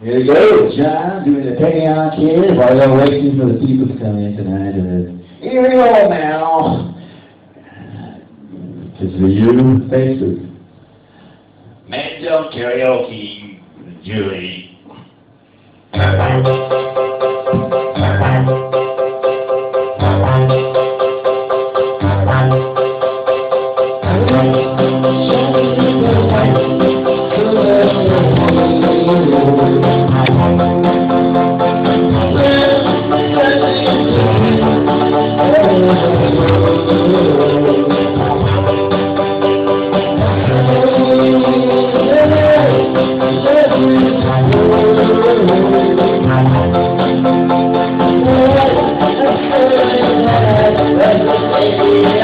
Here you go, John, doing the on kids while you're waiting for the people to come in tonight. Here we go now. Is for you, Facebook. Mad Dog karaoke, Julie. Thank you.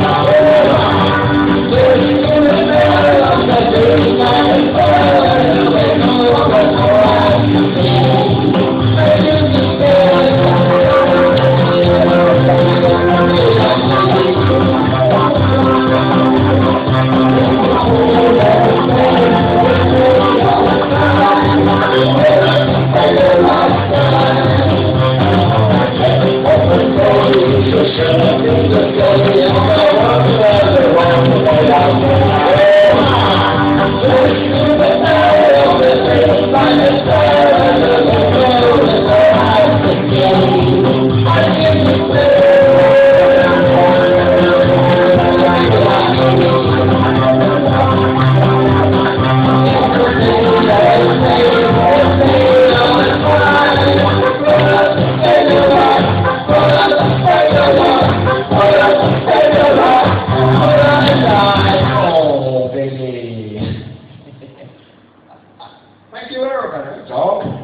I'm That's all.